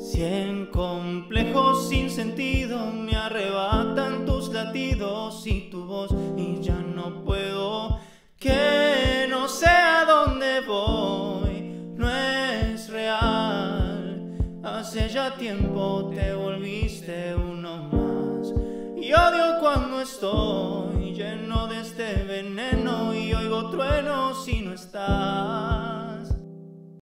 Cien complejos sin sentido me arrebatan tus latidos y tu voz y ya no puedo que no sé a dónde voy, no es real. Hace ya tiempo te volviste uno más y odio cuando estoy lleno de este veneno y oigo trueno si no estás.